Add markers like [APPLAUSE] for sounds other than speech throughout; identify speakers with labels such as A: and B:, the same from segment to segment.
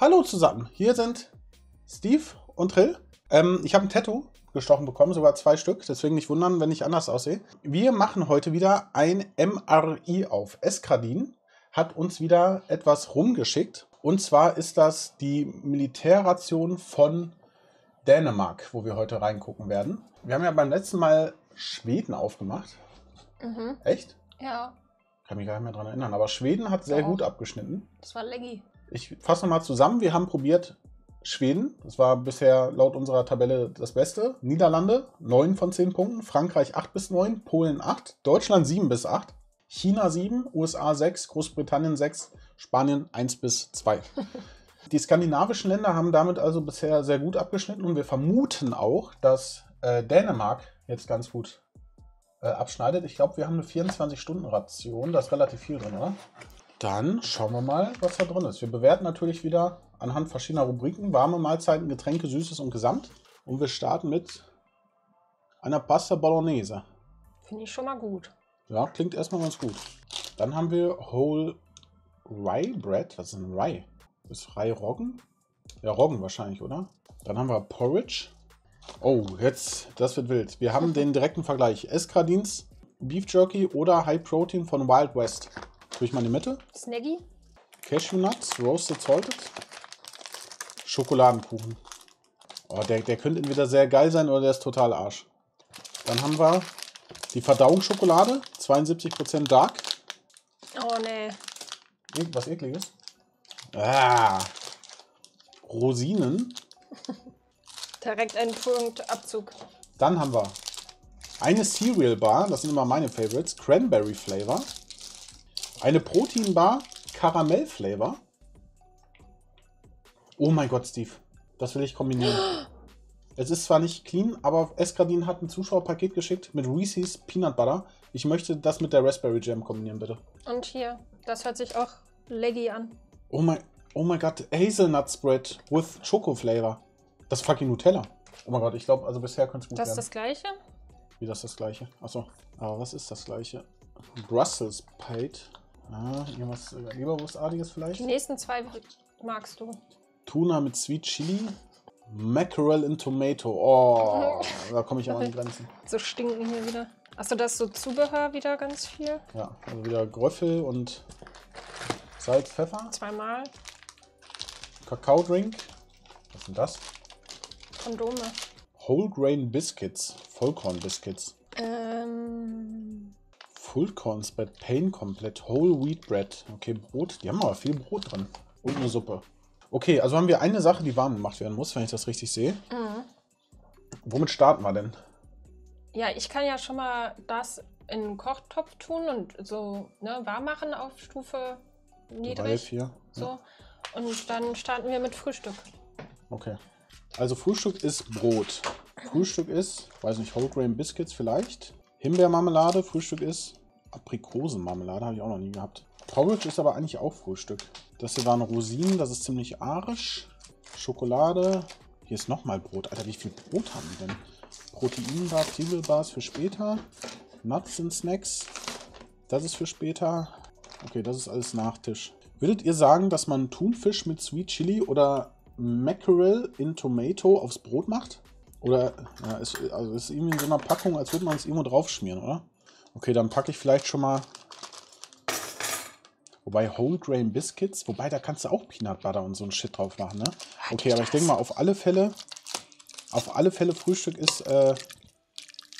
A: Hallo zusammen, hier sind Steve und Trill. Ähm, ich habe ein Tattoo gestochen bekommen, sogar zwei Stück, deswegen nicht wundern, wenn ich anders aussehe. Wir machen heute wieder ein MRI auf. Eskradin hat uns wieder etwas rumgeschickt. Und zwar ist das die Militärration von Dänemark, wo wir heute reingucken werden. Wir haben ja beim letzten Mal Schweden aufgemacht.
B: Mhm.
A: Echt?
B: Ja,
A: Kann mich gar nicht mehr daran erinnern. Aber Schweden hat sehr
B: Doch.
A: gut abgeschnitten.
B: das war leggy.
A: Ich fasse nochmal zusammen. Wir haben probiert Schweden. Das war bisher laut unserer Tabelle das Beste. Niederlande 9 von 10 Punkten. Frankreich 8 bis 9. Polen 8. Deutschland 7 bis 8. China 7. USA 6. Großbritannien 6. Spanien 1 bis 2. Die skandinavischen Länder haben damit also bisher sehr gut abgeschnitten und wir vermuten auch, dass äh, Dänemark jetzt ganz gut äh, abschneidet. Ich glaube, wir haben eine 24-Stunden-Ration. Da ist relativ viel drin, oder? Dann schauen wir mal, was da drin ist. Wir bewerten natürlich wieder anhand verschiedener Rubriken warme Mahlzeiten, Getränke, Süßes und Gesamt. Und wir starten mit einer Pasta Bolognese.
B: Finde ich schon mal gut.
A: Ja, klingt erstmal ganz gut. Dann haben wir Whole Rye Bread. Was ist denn Rye? Ist Rye Roggen? Ja, Roggen wahrscheinlich, oder? Dann haben wir Porridge. Oh, jetzt, das wird wild. Wir haben [LAUGHS] den direkten Vergleich. Eskradins Beef Jerky oder High Protein von Wild West. Tue ich mal in die Mitte.
B: Snaggy?
A: Cashew Nuts, Roasted Salted. Schokoladenkuchen. Oh, der, der könnte entweder sehr geil sein oder der ist total Arsch. Dann haben wir die Verdauungsschokolade, 72% Dark.
B: Oh nee.
A: Irgend- Was ekliges. Ah. Rosinen. [LAUGHS]
B: Direkt ein Punkt Abzug.
A: Dann haben wir eine Cereal Bar, das sind immer meine Favorites, Cranberry Flavor. Eine Protein Bar, Karamell Flavor. Oh mein Gott, Steve, das will ich kombinieren. Es ist zwar nicht clean, aber Eskradin hat ein Zuschauerpaket geschickt mit Reese's Peanut Butter. Ich möchte das mit der Raspberry Jam kombinieren, bitte.
B: Und hier, das hört sich auch leggy an.
A: Oh mein, oh mein Gott, Hazelnut Spread with Choco Flavor. Das ist fucking Nutella. Oh mein Gott, ich glaube, also bisher könnte es gut
B: Das ist
A: werden.
B: das gleiche?
A: Wie das ist das gleiche? Achso, aber was ist das gleiche? Brussels Pate. Ah, irgendwas äh, Leberwurstartiges vielleicht?
B: Die nächsten zwei magst du.
A: Tuna mit Sweet Chili. Mackerel in Tomato. Oh, [LAUGHS] da komme ich aber an die Grenzen.
B: So stinken hier wieder. Achso, das ist so Zubehör wieder ganz viel.
A: Ja, also wieder Gröffel und Salz, Pfeffer.
B: Zweimal.
A: Kakaodrink. Was sind das?
B: Kondome.
A: Whole Grain Biscuits. Vollkorn Biscuits.
B: Ähm.
A: Fullcorn Spread Pain komplett. Whole Wheat Bread. Okay, Brot. Die haben aber viel Brot drin. Und eine Suppe. Okay, also haben wir eine Sache, die warm gemacht werden muss, wenn ich das richtig sehe.
B: mhm.
A: Womit starten wir denn?
B: Ja, ich kann ja schon mal das in einen Kochtopf tun und so ne, warm machen auf Stufe
A: Drei,
B: niedrig.
A: vier.
B: So.
A: Ja.
B: Und dann starten wir mit Frühstück.
A: Okay. Also Frühstück ist Brot. Frühstück ist, weiß nicht, Whole Grain Biscuits vielleicht. Himbeermarmelade. Frühstück ist Aprikosenmarmelade, habe ich auch noch nie gehabt. Porridge ist aber eigentlich auch Frühstück. Das hier waren Rosinen, das ist ziemlich arisch. Schokolade. Hier ist nochmal Brot. Alter, wie viel Brot haben die denn? Proteinbar, Zwiebelbars für später. Nuts und Snacks. Das ist für später. Okay, das ist alles Nachtisch. Würdet ihr sagen, dass man Thunfisch mit Sweet Chili oder Mackerel in Tomato aufs Brot macht? Oder, ja, ist, also ist irgendwie in so einer Packung, als würde man es irgendwo drauf schmieren, oder? Okay, dann packe ich vielleicht schon mal. Wobei Whole Grain Biscuits, wobei da kannst du auch Peanut Butter und so ein Shit drauf machen, ne? Okay, aber ich denke mal, auf alle Fälle, auf alle Fälle Frühstück ist äh,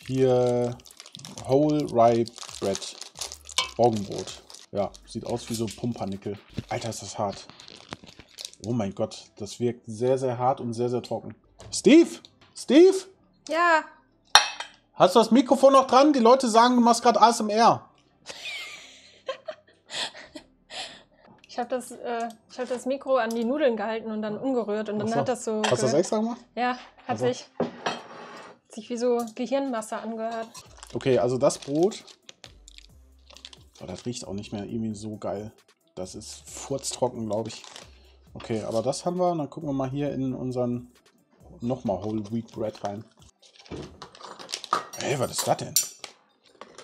A: hier Whole Rye Bread. Roggenbrot. Ja, sieht aus wie so Pumpernickel. Alter, ist das hart. Oh mein Gott, das wirkt sehr, sehr hart und sehr, sehr trocken. Steve! Steve!
B: Ja,
A: Hast du das Mikrofon noch dran? Die Leute sagen, du machst gerade ASMR.
B: ich habe das, äh, ich hab das Mikro an die Nudeln gehalten und dann umgerührt und dann
A: Ach so.
B: hat das so.
A: Hast du das extra gemacht?
B: Ja, hat
A: so.
B: sich, sich wie so Gehirnmasse angehört.
A: Okay, also das Brot. Oh, das riecht auch nicht mehr irgendwie so geil. Das ist furztrocken, glaube ich. Okay, aber das haben wir. Und dann gucken wir mal hier in unseren nochmal Whole Wheat Bread rein. Ey, was ist das denn?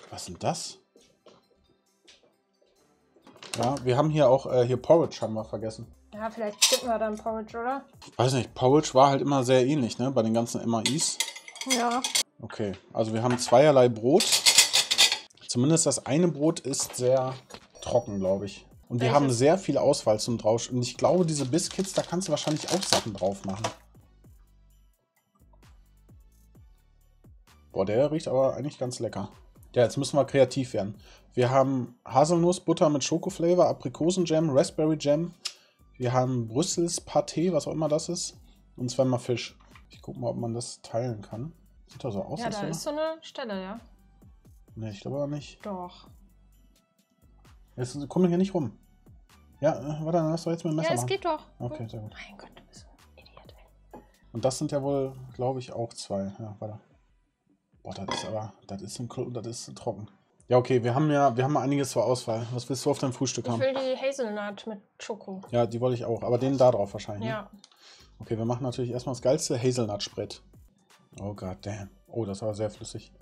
A: Was denn das? Ja, wir haben hier auch, äh, hier Porridge haben wir vergessen.
B: Ja, vielleicht skippen wir dann Porridge, oder?
A: Weiß nicht, Porridge war halt immer sehr ähnlich, ne? Bei den ganzen MAIs.
B: Ja.
A: Okay, also wir haben zweierlei Brot. Zumindest das eine Brot ist sehr trocken, glaube ich. Und wir
B: Welches?
A: haben sehr viel Auswahl zum Drausch. Und ich glaube, diese Biscuits, da kannst du wahrscheinlich auch Sachen drauf machen. Boah, der riecht aber eigentlich ganz lecker. Ja, jetzt müssen wir kreativ werden. Wir haben Haselnussbutter mit Schokoflavor, Aprikosenjam, Raspberry Jam. Wir haben Brüssels Pâté, was auch immer das ist. Und zweimal Fisch. Ich gucke mal, ob man das teilen kann. Sieht doch so aus.
B: Ja, da ist so eine Stelle, ja.
A: Nee, ich glaube aber nicht.
B: Doch.
A: Jetzt komm hier nicht rum. Ja, äh, warte, dann lass doch jetzt mit dem Messer
B: Ja, es
A: machen.
B: geht doch.
A: Okay, sehr gut.
B: Mein Gott, du bist ein Idiot, ey.
A: Und das sind ja wohl, glaube ich, auch zwei. Ja, warte. Boah, das ist aber, das ist, ein, Klo- das ist trocken. Ja, okay, wir haben ja, wir haben einiges zur Auswahl. Was willst du auf deinem Frühstück
B: Ich
A: haben?
B: will die Hazelnut mit Schoko.
A: Ja, die wollte ich auch, aber den da drauf wahrscheinlich. ne?
B: Ja.
A: Okay, wir machen natürlich erstmal das geilste Hazelnut-Spread. Oh god damn. Oh, das war sehr flüssig.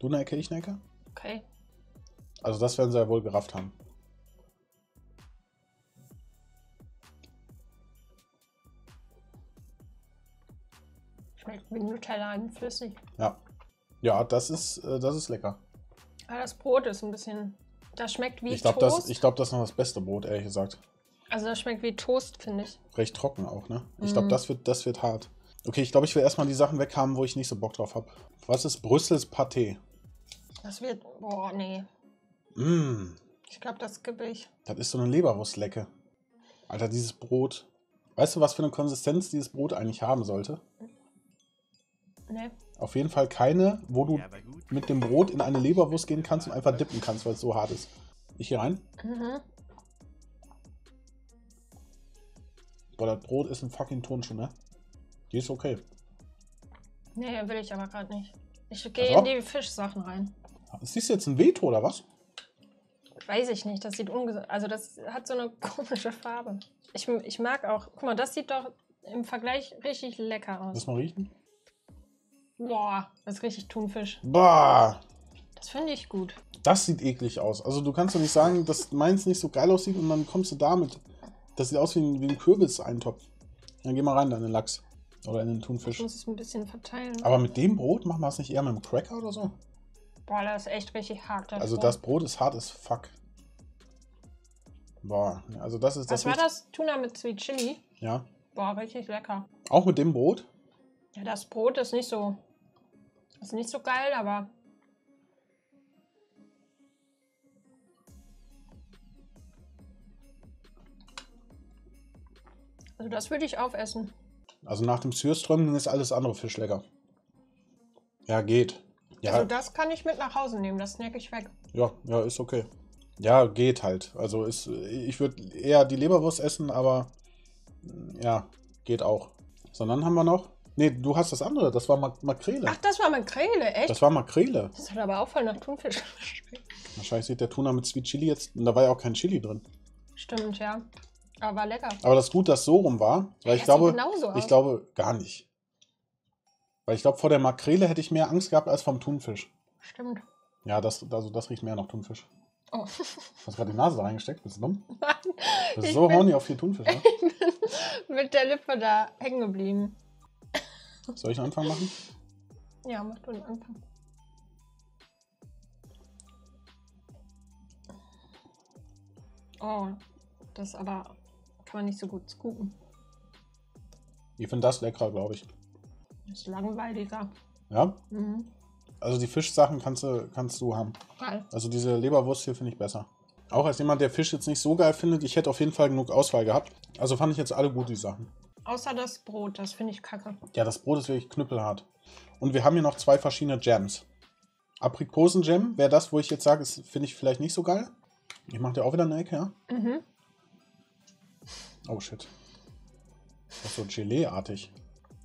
A: Du eine Ecke, ich eine Ecke?
B: Okay.
A: Also das werden sie ja wohl gerafft haben.
B: Schmeckt wie Nutella in flüssig.
A: Ja. Ja, das ist, äh, das ist lecker.
B: Aber das Brot ist ein bisschen. Das schmeckt wie
A: Ich glaube,
B: Toast.
A: das, ich glaub, das ist noch das beste Brot, ehrlich gesagt.
B: also das schmeckt wie Toast, finde ich.
A: Recht trocken auch, ne? Ich glaube,
B: Mhm.
A: das, wird, das wird hart. Okay, ich glaube, ich will erstmal die Sachen weghaben, wo ich nicht so Bock drauf habe. Was ist Brüssels Pâté?
B: Das wird. Boah, nee.
A: Mmh,
B: Ich glaube, das skippe ich.
A: das ist so eine Leberwurstlecke. Alter, dieses Brot. Weißt du, was für eine Konsistenz dieses Brot eigentlich haben sollte?
B: Nee.
A: Auf jeden Fall keine, wo du mit dem Brot in eine Leberwurst gehen kannst und einfach dippen kannst, weil es so hart ist. Ich hier rein.
B: Mhm.
A: Boah, das Brot ist ein fucking Turnschuh, ne? Die ist okay.
B: Nee, will ich aber gerade nicht. Ich gehe
A: Also?
B: in die Fischsachen rein.
A: Ist dies jetzt ein Veto oder was?
B: Weiß ich nicht, das sieht ungesund. Also das hat so eine [LAUGHS] komische Farbe. Ich, ich mag auch. Guck mal, das sieht doch im Vergleich richtig lecker aus.
A: Lass mal riechen.
B: Boah, das ist richtig Thunfisch.
A: Boah,
B: Das finde ich gut.
A: das sieht eklig aus. Also du kannst doch nicht sagen, dass meins nicht so geil aussieht und dann kommst du damit. Das sieht aus wie ein, wie ein Kürbis-Eintopf. Dann geh mal rein in den Lachs. Oder in den
B: Ich
A: Thunfisch.
B: muss es ein bisschen verteilen.
A: Aber mit dem Brot machen wir es nicht eher mit einem Cracker oder so?
B: Boah, das ist echt richtig hart.
A: Also das Brot ist hart as fuck. Boah, also das ist
B: Was
A: das.
B: war
A: riecht-
B: das? Tuna mit Sweet Chili?
A: Ja.
B: Boah, richtig lecker.
A: Auch mit dem Brot?
B: Ja, das Brot ist nicht so. Ist nicht so geil, aber. Also das würde ich aufessen.
A: Also nach dem Sürströmmen ist alles andere Fisch lecker. Ja, geht. Ja,
B: Also das kann ich mit nach Hause nehmen, das snack ich weg.
A: ja, ja, ist okay. Ja, geht halt. Also ist, ich würde eher die Leberwurst essen, aber ja, geht auch. So, dann haben wir noch. Nee, du hast das andere, das war Mak Makrele.
B: Ach, das war Makrele, echt?
A: Das war Makrele.
B: Das hat aber auch voll nach Thunfisch [LAUGHS] geschmeckt.
A: Wahrscheinlich sieht der Tuna mit Sweet Chili jetzt. Und da war ja auch kein Chili drin.
B: Stimmt, ja. Aber war lecker.
A: Aber das ist gut, dass es so rum war. Weil ich
B: Das
A: glaube, ich
B: aus.
A: glaube gar nicht. Weil ich glaube, vor der Makrele hätte ich mehr Angst gehabt als vom Thunfisch.
B: Stimmt.
A: Ja, das, also das riecht mehr nach Thunfisch.
B: Oh.
A: Hast gerade die Nase da reingesteckt? Bist du dumm?
B: Mann,
A: Das ist
B: Ich
A: so horny auf die Thunfisch, ne? [LAUGHS]
B: mit der Lippe da hängen geblieben.
A: Soll ich einen Anfang machen?
B: Ja, mach du den Anfang. Oh, das aber kann man nicht so gut scoopen.
A: Ich finde das leckerer, glaube ich.
B: Das ist langweiliger.
A: Ja?
B: Mhm.
A: Also die Fischsachen kannst du, kannst du haben.
B: Geil.
A: Also diese Leberwurst hier finde ich besser. Auch als jemand, der Fisch jetzt nicht so geil findet, ich hätte auf jeden Fall genug Auswahl gehabt. Also fand ich jetzt alle gut, die Sachen.
B: Außer das Brot, das finde ich kacke.
A: Ja, das Brot ist wirklich knüppelhart. Und wir haben hier noch zwei verschiedene Jams. Aprikosenjam wäre das, wo ich jetzt sage, das finde ich vielleicht nicht so geil. Ich mache dir auch wieder eine Ecke, ja?
B: Mhm.
A: Oh shit. Das ist so Gelee-artig.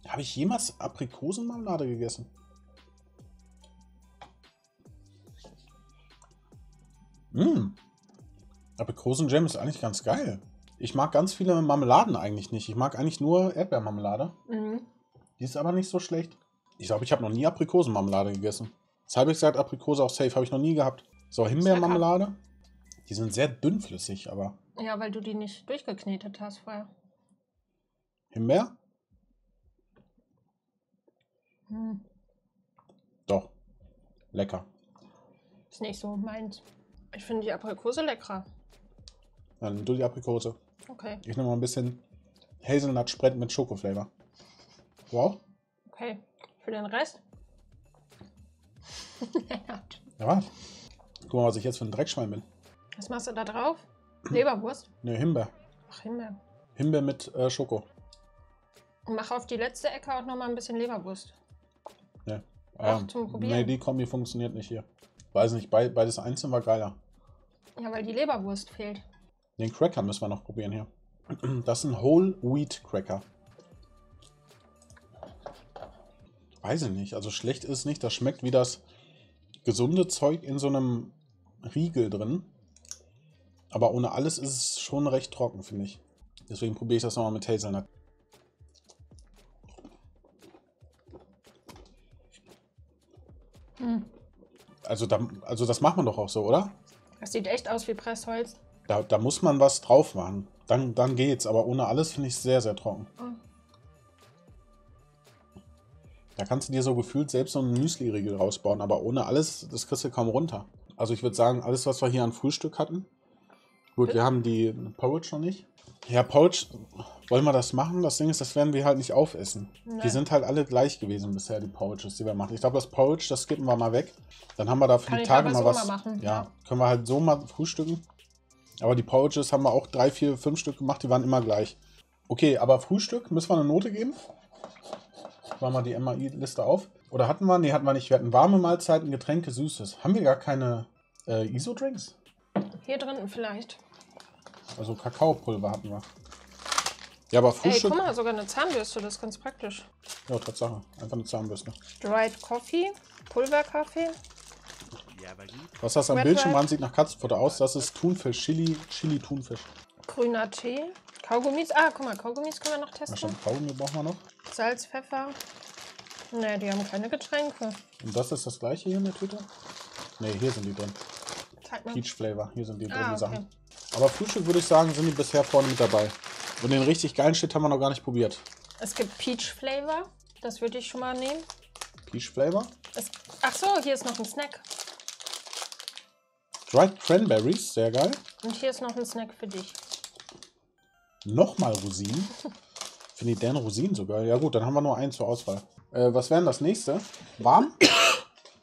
A: Habe ich jemals Aprikosenmarmelade gegessen? Mmh. Aprikosenjam ist eigentlich ganz geil. Ich mag ganz viele Marmeladen eigentlich nicht. Ich mag eigentlich nur Erdbeermarmelade.
B: Mhm.
A: Die ist aber nicht so schlecht. Ich glaube, ich habe noch nie Aprikosenmarmelade gegessen. Das habe ich gesagt, Aprikose auch safe. Habe ich noch nie gehabt. So, Himbeermarmelade. Die sind sehr dünnflüssig, aber
B: Ja, weil du die nicht durchgeknetet hast vorher.
A: Himbeer?
B: Hm.
A: Doch. Lecker.
B: Ist nicht so meins. Ich finde die Aprikose leckerer.
A: Dann nimm du die Aprikose.
B: Okay,
A: Ich nehme mal ein bisschen Hazelnut Spread mit Schokoflavor. Wow.
B: okay. Für den Rest? [LAUGHS]
A: Ja, was? Guck mal, was ich jetzt für ein Dreckschwein bin.
B: Was machst du da drauf? Leberwurst? [CLEARS THROAT]
A: Ne, Himbeer.
B: Ach, Himbeer.
A: Himbeer mit äh, Schoko.
B: Und mach auf die letzte Ecke auch nochmal ein bisschen Leberwurst.
A: Ne.
B: Ach,
A: Ähm,
B: zum Probieren.
A: nee, die Kombi funktioniert nicht hier. Weiß nicht, bei, beides einzeln war geiler.
B: Ja, weil die Leberwurst fehlt.
A: Den Cracker müssen wir noch probieren hier. Das ist ein Whole Wheat Cracker. Weiß ich nicht. Also schlecht ist es nicht. Das schmeckt wie das gesunde Zeug in so einem Riegel drin. Aber ohne alles ist es schon recht trocken, finde ich. Deswegen probiere ich das nochmal mit Hazelnut.
B: Hm.
A: Also, da, also das macht man doch auch so, oder?
B: Das sieht echt aus wie Pressholz.
A: Da, da muss man was drauf machen. Dann, dann geht's. Aber ohne alles finde ich es sehr, sehr trocken.
B: Oh.
A: Da kannst du dir so gefühlt selbst so einen Müsli-Riegel rausbauen, aber ohne alles, das kriegst du kaum runter. Also ich würde sagen, alles, was wir hier an Frühstück hatten. Gut, wir haben die Porridge noch nicht. Ja, Porridge, wollen wir das machen? Das Ding ist, das werden wir halt nicht aufessen. Die
B: Nein.
A: sind halt alle gleich gewesen bisher, die Porridges, die wir machen. Ich glaube, das Porridge, das skippen wir mal weg. Dann haben wir da für
B: Kann
A: die Tage mal
B: so
A: was.
B: mal machen,
A: ja,
B: ja.
A: können wir halt so mal frühstücken. Aber die Porridges haben wir auch drei, vier, fünf Stück gemacht, die waren immer gleich. Okay, aber Frühstück, müssen wir eine Note geben? Machen wir die MAI-Liste auf. Oder hatten wir? Nee, hatten wir nicht. Wir hatten warme Mahlzeiten, Getränke, Süßes. Haben wir gar keine äh, ISO-Drinks?
B: Hier drin vielleicht.
A: Also Kakaopulver hatten wir. Ja, aber
B: Ey,
A: Frühstück.
B: guck mal, sogar eine Zahnbürste, das ist ganz praktisch.
A: ja, Tatsache. Einfach eine Zahnbürste.
B: Dried Coffee, Pulverkaffee.
A: Was das am
B: Red
A: Bildschirm
B: Rice.
A: an sieht nach Katzenfutter aus, das ist Thunfisch, Chili, Chili Thunfisch.
B: Grüner Tee, Kaugummis. Ah, guck mal, Kaugummis können wir noch testen.
A: schon, Kaugummi brauchen wir noch.
B: Salz, Pfeffer. Ne, die haben keine Getränke.
A: Und das ist das gleiche hier in der Tüte? Ne, hier sind die drin. Peach Flavor, hier sind die drin,
B: Ah,
A: die
B: okay.
A: Sachen. Aber Frühstück würde ich sagen, sind die bisher vorne mit dabei. Und den richtig geilen Shit haben wir noch gar nicht probiert.
B: Es gibt Peach Flavor. Das würde ich schon mal nehmen.
A: Peach Flavor.
B: Es, ach so, hier ist noch ein Snack.
A: Dried Cranberries, sehr geil.
B: Und hier ist noch ein Snack für dich.
A: Nochmal Rosinen. [LAUGHS] Finde ich deren Rosinen so geil. Ja gut, dann haben wir nur einen zur Auswahl. Äh, was wäre denn das nächste? Warm? [COUGHS]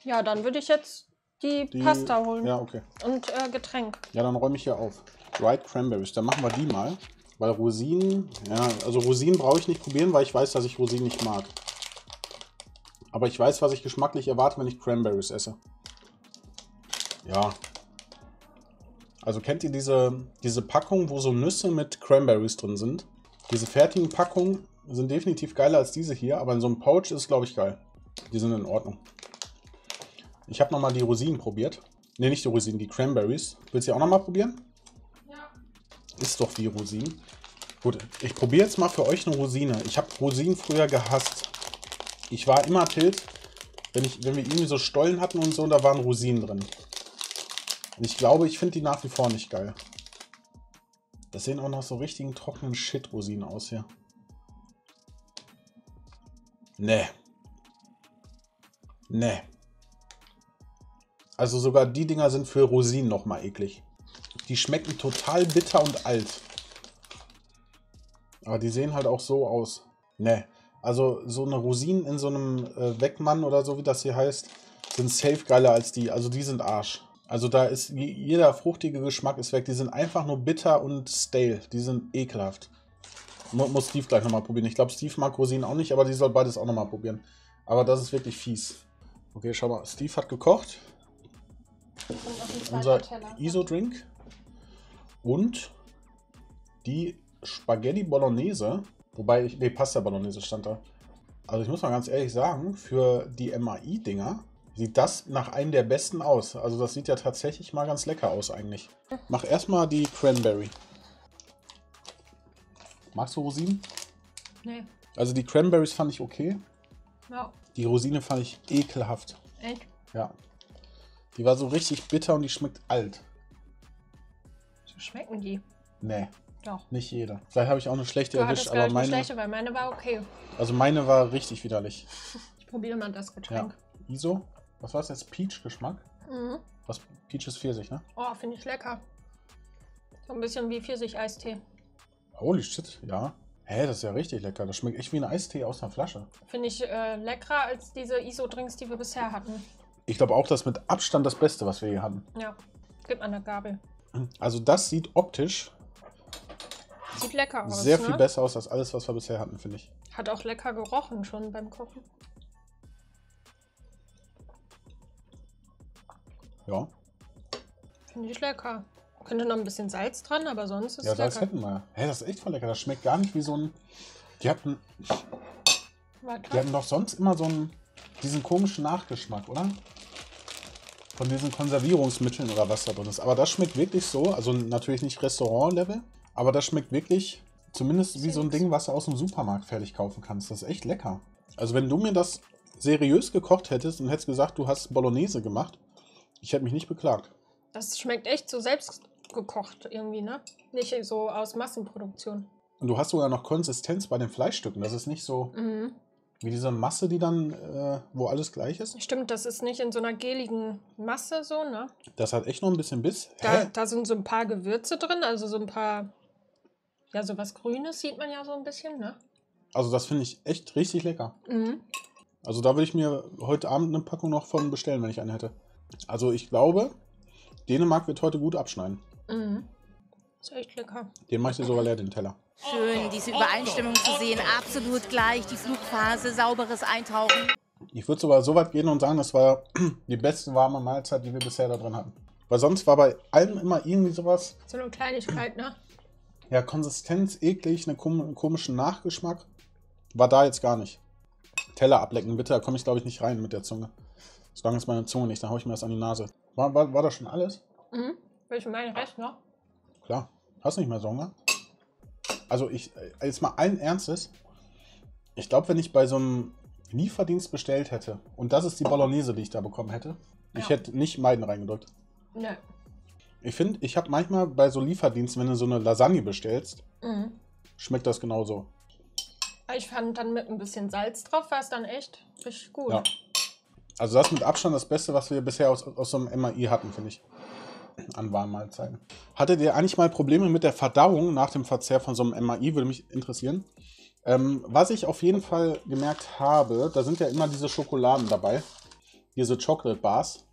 B: Ja, dann würde ich jetzt die,
A: Die-
B: Pasta holen.
A: Ja, okay.
B: Und äh, Getränk.
A: Ja, dann räume ich hier auf. Dried Cranberries, dann machen wir die mal. Weil Rosinen, ja, also Rosinen brauche ich nicht probieren, weil ich weiß, dass ich Rosinen nicht mag. Aber ich weiß, was ich geschmacklich erwarte, wenn ich Cranberries esse. Ja. Also kennt ihr diese, diese Packung, wo so Nüsse mit Cranberries drin sind? Diese fertigen Packungen sind definitiv geiler als diese hier, aber in so einem Pouch ist es, glaube ich, geil. Die sind in Ordnung. Ich habe nochmal die Rosinen probiert. Ne, nicht die Rosinen, die Cranberries. Willst du die auch nochmal probieren?
B: Ja.
A: Ist doch wie Rosinen. Gut, ich probiere jetzt mal für euch eine Rosine. Ich habe Rosinen früher gehasst. Ich war immer tilt, wenn, ich, wenn wir irgendwie so Stollen hatten und so, da waren Rosinen drin. Ich glaube, ich finde die nach wie vor nicht geil. Das sehen auch noch so richtigen trockenen Shit-Rosinen aus hier. Nee. Nee. Also sogar die Dinger sind für Rosinen noch mal eklig. Die schmecken total bitter und alt. Aber die sehen halt auch so aus. Ne. Also so eine Rosinen in so einem äh, Wegmann oder so, wie das hier heißt, sind safe geiler als die. Also die sind Arsch. Also da ist je- jeder fruchtige Geschmack ist weg. Die sind einfach nur bitter und stale. Die sind ekelhaft. Mu muss Steve gleich nochmal probieren. Ich glaube, Steve mag Rosinen auch nicht, aber die soll beides auch nochmal probieren. Aber das ist wirklich fies. Okay, schau mal. Steve hat gekocht. Unser. ISO-Drink. Und die Spaghetti Bolognese. Wobei, ich, nee, Pasta Bolognese stand da. Also ich muss mal ganz ehrlich sagen, für die MAI-Dinger sieht das nach einem der besten aus. Also das sieht ja tatsächlich mal ganz lecker aus eigentlich. Mach erstmal die Cranberry. Magst du Rosinen?
B: Nee.
A: Also die Cranberries fand ich okay.
B: Ja.
A: Die Rosine fand ich ekelhaft.
B: Echt?
A: Ja. Die war so richtig bitter und die schmeckt alt.
B: So schmecken die.
A: Nee,
B: Doch.
A: nicht jede. Vielleicht habe ich auch eine schlechte
B: Du
A: erwischt, aber meine,
B: schlechte, weil meine war okay.
A: also meine war richtig widerlich.
B: Ich probiere mal das Getränk.
A: ISO, was war es jetzt? Peach-Geschmack?
B: Mhm.
A: Was? Peach ist Pfirsich, ne?
B: Oh, finde ich lecker. So ein bisschen wie Pfirsich-Eistee.
A: Holy shit, ja. Hä, das ist ja richtig lecker. Das schmeckt echt wie ein Eistee aus einer Flasche.
B: Finde ich äh, leckerer als diese ISO-Drinks, die wir bisher hatten.
A: Ich glaube auch, das ist mit Abstand das Beste, was wir hier hatten.
B: Ja. Gib an der Gabel.
A: Also das sieht optisch
B: Sieht lecker aus.
A: sehr
B: ne?
A: viel besser aus als alles, was wir bisher hatten, finde ich.
B: Hat auch lecker gerochen schon beim Kochen.
A: Ja,
B: Finde ich lecker. Könnte noch ein bisschen Salz dran, aber sonst ist
A: ja
B: es
A: das
B: lecker.
A: hätten wir. Hä, das ist echt voll lecker. Das schmeckt gar nicht wie so ein... Die hatten,
B: Warte.
A: die hatten doch sonst immer so einen, diesen komischen Nachgeschmack, oder? Von diesen Konservierungsmitteln oder was da drin ist. Aber das schmeckt wirklich so, also natürlich nicht Restaurant-Level, aber das schmeckt wirklich zumindest wie so ein. Ding, was du aus dem Supermarkt fertig kaufen kannst. Das ist echt lecker. Also wenn du mir das seriös gekocht hättest und hättest gesagt, du hast Bolognese gemacht, ich hätte mich nicht beklagt.
B: Das schmeckt echt so selbst gekocht irgendwie, ne? Nicht so aus Massenproduktion.
A: Und du hast sogar noch Konsistenz bei den Fleischstücken. Das ist nicht so
B: Mhm.
A: wie diese Masse, die dann, äh, wo alles gleich ist.
B: Stimmt, das ist nicht in so einer geligen Masse so, ne?
A: Das hat echt noch ein bisschen Biss.
B: Da, da sind so ein paar Gewürze drin, also so ein paar, ja, so was Grünes sieht man ja so ein bisschen, ne?
A: Also das finde ich echt richtig lecker.
B: Mhm.
A: Also da würde ich mir heute Abend eine Packung noch von bestellen, wenn ich eine hätte. Also ich glaube, Dänemark wird heute gut abschneiden.
B: Mhm. Ist echt lecker.
A: Den mache ich dir sogar leer, den Teller.
C: Schön, diese Übereinstimmung zu sehen. Absolut gleich. Die Flugphase, sauberes Eintauchen.
A: Ich würde sogar so weit gehen und sagen, das war [CLEARS THROAT] die beste warme Mahlzeit, die wir bisher da drin hatten. Weil sonst war bei allem immer irgendwie sowas,
B: So eine Kleinigkeit, ne?
A: ja, Konsistenz, eklig, einen komischen Nachgeschmack. War da jetzt gar nicht. Teller ablecken, bitte, da komme ich glaube ich nicht rein mit der Zunge. Solange ist meine Zunge nicht, dann haue ich mir das an die Nase. War, war, war das schon alles?
B: Mhm. Welche meine Rest noch?
A: Klar. Hast nicht mehr so Hunger? Also ich, äh, jetzt mal allen Ernstes. Ich glaube, wenn ich bei so einem Lieferdienst bestellt hätte und das ist die Bolognese, die ich da bekommen hätte, ich
B: Ja.
A: hätte nicht Meiden reingedrückt.
B: Ne.
A: Ich finde, ich habe manchmal bei so Lieferdiensten, wenn du so eine Lasagne bestellst,
B: Mhm.
A: schmeckt das genauso.
B: Ich fand dann mit ein bisschen Salz drauf, war es dann echt richtig gut.
A: Ja. Also das ist mit Abstand das Beste, was wir bisher aus, aus so einem MAI hatten, finde ich. An warmen Mahlzeiten. Hattet ihr eigentlich mal Probleme mit der Verdauung nach dem Verzehr von so einem MAI? Würde mich interessieren. Ähm, was ich auf jeden Fall gemerkt habe, da sind ja immer diese Schokoladen dabei. Diese Chocolate Bars.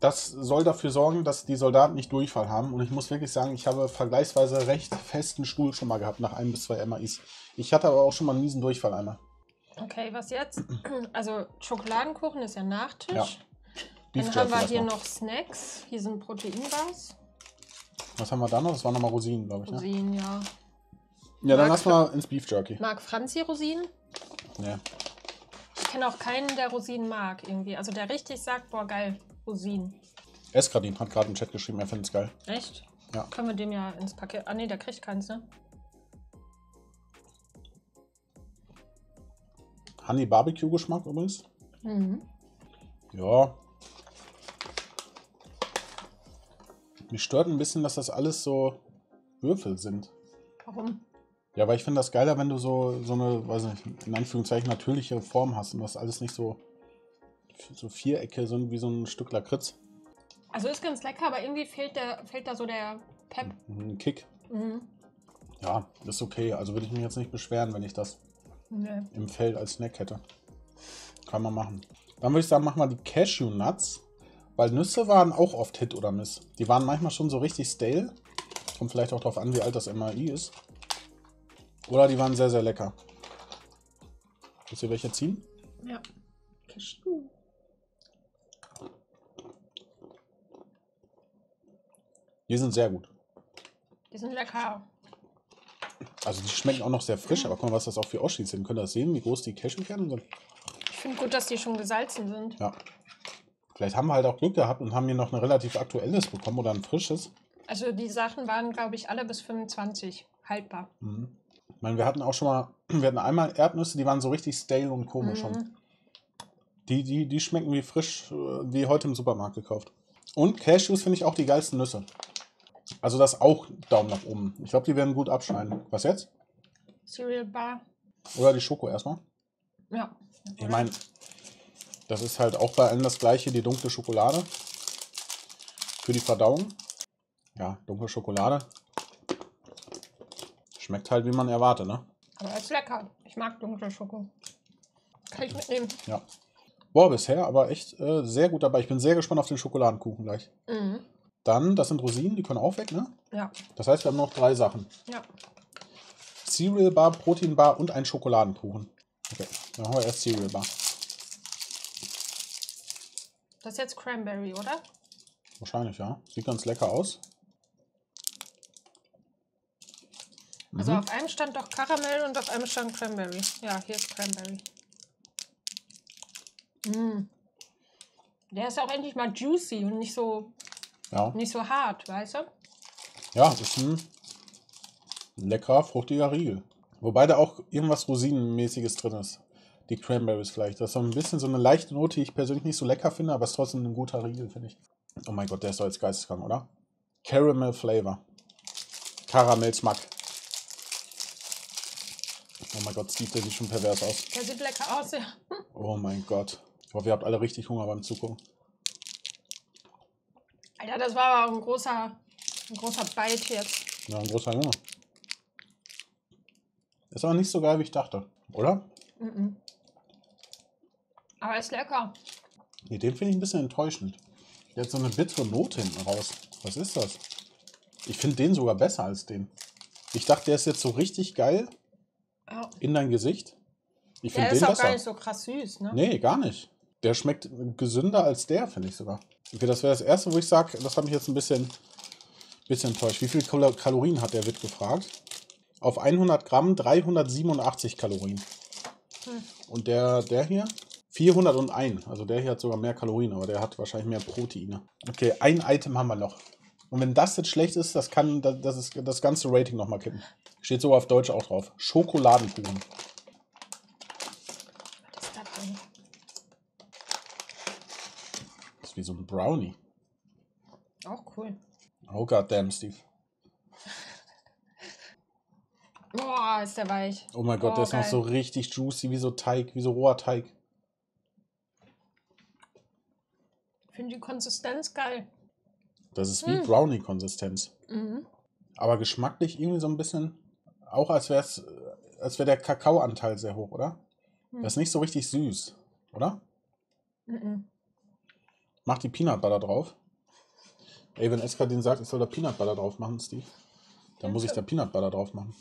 A: Das soll dafür sorgen, dass die Soldaten nicht Durchfall haben. Und ich muss wirklich sagen, ich habe vergleichsweise recht festen Stuhl schon mal gehabt nach ein bis zwei MAIs. Ich hatte aber auch schon mal einen miesen Durchfall einmal.
B: Okay, was jetzt? [CLEARS THROAT] Also Schokoladenkuchen ist ja Nachtisch.
A: Ja.
B: Dann haben wir hier noch Snacks. Hier sind Proteinbars.
A: Was haben wir da noch? Das waren nochmal Rosinen, glaube ich. Ne?
B: Rosinen, ja.
A: Ja, dann
B: Magst
A: lass mal ins Beef Jerky.
B: Mag Franzi Rosinen?
A: Nee.
B: Ich kenne auch keinen, der Rosinen mag irgendwie. Also der richtig sagt, boah geil, Rosinen.
A: Eskradin hat gerade im Chat geschrieben, er findet es geil.
B: Echt?
A: Ja.
B: Können wir dem ja ins Paket. Ah nee, der kriegt keins, ne?
A: Honey Barbecue Geschmack übrigens.
B: Mhm.
A: Ja. Mich stört ein bisschen, dass das alles so Würfel sind.
B: Warum?
A: Ja, weil ich finde das geiler, wenn du so, so eine, weiß nicht, in Anführungszeichen natürliche Form hast und das alles nicht so, so Vierecke sind wie so ein Stück Lakritz.
B: Also ist ganz lecker, aber irgendwie fehlt, der, fehlt da so der Pep.
A: Ein Kick.
B: Mhm.
A: Ja, ist okay. Also würde ich mich jetzt nicht beschweren, wenn ich das
B: Nee.
A: im Feld als Snack hätte. Kann man machen. Dann würde ich sagen, machen wir die Cashew Nuts. Weil Nüsse waren auch oft Hit oder Miss. Die waren manchmal schon so richtig stale. Kommt vielleicht auch darauf an, wie alt das MAI ist. Oder die waren sehr, sehr lecker. Willst du welche ziehen?
B: Ja. Cashew.
A: Die sind sehr gut.
B: Die sind lecker.
A: Also die schmecken auch noch sehr frisch. Aber guck mal, was das auch für Oschis sind. Könnt ihr das sehen, wie groß die Cashewkerne sind?
B: Ich finde gut, dass die schon gesalzen sind.
A: Ja. Vielleicht haben wir halt auch Glück gehabt und haben hier noch ein relativ aktuelles bekommen oder ein frisches.
B: Also die Sachen waren, glaube ich, alle bis 25 haltbar.
A: Mhm. Ich meine, wir hatten auch schon mal, wir hatten einmal Erdnüsse, die waren so richtig stale und komisch.
B: Mhm.
A: Und die, die, die schmecken wie frisch, äh, wie heute im Supermarkt gekauft. Und Cashews finde ich auch die geilsten Nüsse. Also das auch Daumen nach oben. Ich glaube, die werden gut abschneiden. Was jetzt?
B: Cereal Bar.
A: Oder die Schoko erstmal?
B: Ja.
A: Ich meine, das ist halt auch bei allen das gleiche, die dunkle Schokolade. Für die Verdauung. Ja, dunkle Schokolade. Schmeckt halt, wie man erwartet, ne?
B: Aber ist lecker. Ich mag dunkle Schoko. Kann ich mitnehmen.
A: Ja. Boah, bisher aber echt äh, sehr gut dabei. Ich bin sehr gespannt auf den Schokoladenkuchen gleich.
B: Mhm.
A: Dann, das sind Rosinen, die können auch weg, ne?
B: Ja.
A: Das heißt, wir haben noch drei Sachen.
B: Ja.
A: Cereal Bar, Protein Bar und ein Schokoladenkuchen. Okay, dann haben wir erst Cereal Bar.
B: Das ist jetzt Cranberry, oder?
A: Wahrscheinlich, ja. Sieht ganz lecker aus.
B: Also
A: Mhm.
B: auf einem stand doch Karamell und auf einem stand Cranberry. Ja, hier ist Cranberry. Mm. Der ist auch endlich mal juicy und nicht so,
A: Ja.
B: nicht so hart, weißt du?
A: Ja, ist ein leckerer, fruchtiger Riegel. Wobei da auch irgendwas Rosinenmäßiges drin ist. Die Cranberries vielleicht. Das ist so ein bisschen so eine leichte Note, die ich persönlich nicht so lecker finde, aber es ist trotzdem ein guter Riegel, finde ich. Oh mein Gott, der ist doch jetzt geisteskrank, oder? Caramel Flavor. Karamellsmack. Oh mein Gott, Steve, der sieht schon pervers aus.
B: Der sieht lecker aus, ja.
A: Oh mein Gott. Ich hoffe, ihr habt alle richtig Hunger beim Zugucken.
B: Alter, das war aber ein großer, ein großer Bite jetzt.
A: Ja, ein großer Junge. Ist aber nicht so geil, wie ich dachte. Oder?
B: Mhm. Aber ist lecker.
A: Nee, den finde ich ein bisschen enttäuschend. Der hat so eine bittere Note hinten raus. Was ist das? Ich finde den sogar besser als den. Ich dachte, der ist jetzt so richtig geil
B: Ja.
A: in dein Gesicht. Ich
B: Der
A: finde
B: ist
A: den
B: auch
A: besser.
B: gar nicht so krass süß, ne?
A: Nee, gar nicht. Der schmeckt gesünder als der, finde ich sogar. Okay, das wäre das erste, wo ich sage, das hat mich jetzt ein bisschen, bisschen enttäuscht. Wie viele Kal- Kalorien hat der wird gefragt? Auf 100 Gramm 387 Kalorien.
B: Hm.
A: Und der, der hier 401. Also der hier hat sogar mehr Kalorien, aber der hat wahrscheinlich mehr Proteine. Okay, ein Item haben wir noch. Und wenn das jetzt schlecht ist, das kann das, das, ist das ganze Rating nochmal kippen. Steht sogar auf Deutsch auch drauf. Schokoladenkuchen.
B: Was ist das denn?
A: Das ist wie so ein Brownie.
B: Auch cool.
A: Oh goddamn, Steve.
B: Boah, ist der weich.
A: Oh mein Gott,
B: Oh,
A: der ist noch
B: geil.
A: so richtig juicy, wie so Teig, wie so roher Teig.
B: Ich finde die Konsistenz geil.
A: Das ist wie
B: Mm.
A: Brownie-Konsistenz.
B: Mhm.
A: Aber geschmacklich irgendwie so ein bisschen, auch als wäre es, als wäre der Kakaoanteil sehr hoch, oder?
B: Hm.
A: Das ist nicht so richtig süß, oder?
B: Mhm.
A: Mach die Peanut Butter drauf. Ey, wenn Eskadin sagt, ich soll da Peanut Butter drauf machen, Steve, dann muss ich da Peanut Butter drauf machen.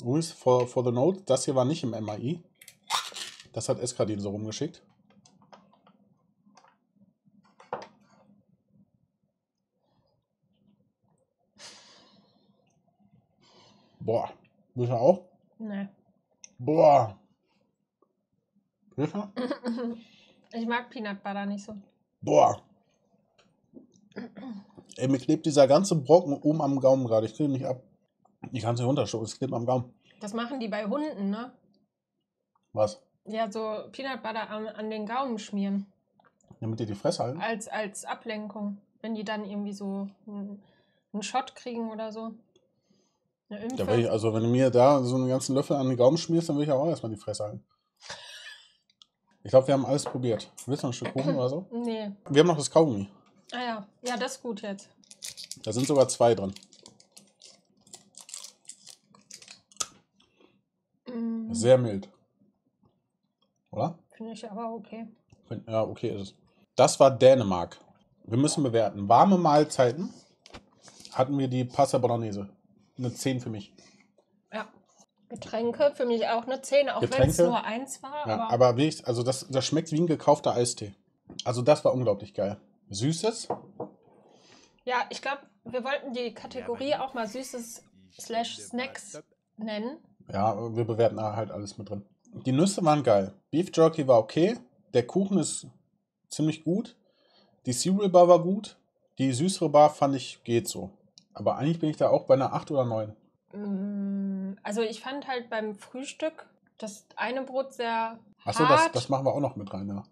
A: Übrigens, for, for the note, das hier war nicht im MAI. Das hat Eskadin so rumgeschickt. Boah. Willst du auch?
B: Nee.
A: Boah. Hilfe? [LAUGHS]
B: Ich mag Peanut Butter nicht so.
A: Boah. Ey, mir klebt dieser ganze Brocken oben am Gaumen gerade. Ich kriege nicht ab. Ich kann es nicht runterschlucken. Es klebt am Gaumen.
B: Das machen die bei Hunden, ne?
A: Was?
B: Ja, so Peanut Butter an, an den Gaumen schmieren.
A: Damit die die Fresse halten?
B: Als, als Ablenkung. Wenn die dann irgendwie so einen, einen Shot kriegen oder so. Eine Impfe.
A: Da ich, also, wenn du mir da so einen ganzen Löffel an den Gaumen schmierst, dann will ich auch erstmal die Fresse halten. Ich glaube, wir haben alles probiert. Willst du noch ein Stück Kuchen oder so?
B: Nee.
A: Wir haben noch das Kaugummi.
B: Ah ja. Ja, das ist gut jetzt.
A: Da sind sogar zwei drin.
B: Mm,
A: Sehr mild. Oder?
B: Finde ich aber okay.
A: Ja, okay ist es. Das war Dänemark. Wir müssen bewerten. Warme Mahlzeiten hatten wir die Pasta Bolognese. Eine 10 für mich.
B: Getränke für mich auch eine 10, auch wenn es nur eins war.
A: Ja,
B: aber,
A: aber wirklich, also das, das schmeckt wie ein gekaufter Eistee. Also das war unglaublich geil. Süßes?
B: ja, ich glaube, wir wollten die Kategorie auch mal Süßes slash Snacks nennen.
A: Ja, wir bewerten da halt alles mit drin. Die Nüsse waren geil. Beef Jerky war okay. Der Kuchen ist ziemlich gut. Die Cereal Bar war gut. Die süßere Bar fand ich geht so. Aber eigentlich bin ich da auch bei einer 8 oder 9.
B: Mm, Also ich fand halt beim Frühstück das eine Brot sehr
A: Achso, das,
B: hart.
A: das machen wir auch noch mit rein, ja.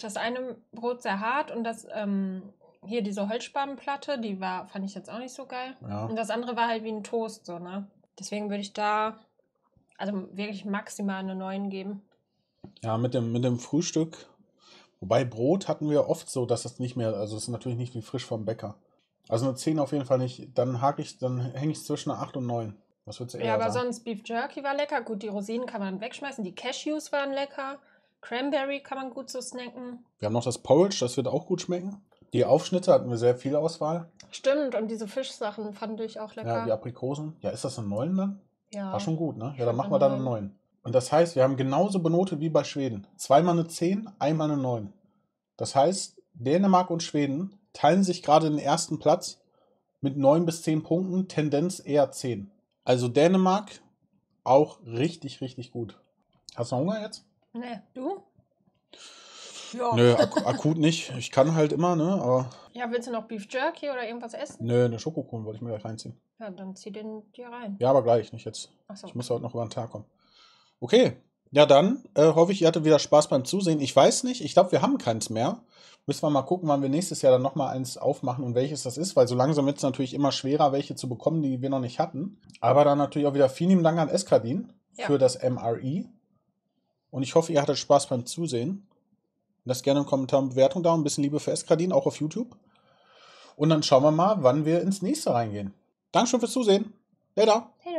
B: das eine Brot sehr hart und das ähm, hier diese Holzspanplatte, die war, fand ich jetzt auch nicht so geil.
A: Ja.
B: Und das andere war halt wie ein Toast, so, ne? Deswegen würde ich da, also wirklich maximal eine 9 geben.
A: Ja, mit dem, mit dem Frühstück. Wobei Brot hatten wir oft so, dass das nicht mehr, also es ist natürlich nicht wie frisch vom Bäcker. Also eine 10 auf jeden Fall nicht. Dann hake ich, dann hänge ich zwischen einer 8 und 9. Was würdest du eher
B: Ja, aber
A: sagen?
B: sonst Beef Jerky war lecker. Gut, die Rosinen kann man wegschmeißen. Die Cashews waren lecker. Cranberry kann man gut so snacken.
A: Wir haben noch das Porridge, das wird auch gut schmecken. Die Aufschnitte hatten wir sehr viel Auswahl.
B: Stimmt, und diese Fischsachen fand ich auch
A: Ja, die
B: lecker.
A: Aprikosen. Ja, ist das eine 9 dann?
B: Ja,
A: War schon gut, ne? Ja, dann machen wir dann eine
B: Neun.
A: 9. Und das heißt, wir haben genauso benotet wie bei Schweden. Zweimal eine 10, einmal eine 9. Das heißt, Dänemark und Schweden teilen sich gerade den ersten Platz mit 9 bis 10 Punkten, Tendenz eher 10. Also Dänemark auch richtig, richtig gut. Hast du Hunger jetzt?
B: Nee, du? Ja.
A: Nö, ak akut nicht. Ich kann halt immer, ne? Aber
B: Ja, willst du noch Beef Jerky oder irgendwas essen?
A: nö, eine Schokokuchen wollte ich mir gleich reinziehen.
B: Ja, dann zieh den dir rein.
A: Ja, aber gleich, nicht jetzt.
B: Achso.
A: Ich muss heute noch über den Tag kommen. Okay. Ja, dann äh, hoffe ich, ihr hattet wieder Spaß beim Zusehen. Ich weiß nicht, ich glaube, wir haben keins mehr. Müssen wir mal gucken, wann wir nächstes Jahr dann nochmal eins aufmachen und welches das ist, weil so langsam wird es natürlich immer schwerer, welche zu bekommen, die wir noch nicht hatten. Aber dann natürlich auch wieder vielen lieben Dank an Eskadin
B: Ja.
A: für das MRI. Und ich hoffe, ihr hattet Spaß beim Zusehen. Lasst gerne einen Kommentar und Bewertung da, ein bisschen Liebe für Eskadin, auch auf YouTube. Und dann schauen wir mal, wann wir ins nächste reingehen. Dankeschön fürs Zusehen. Later.
B: Hey,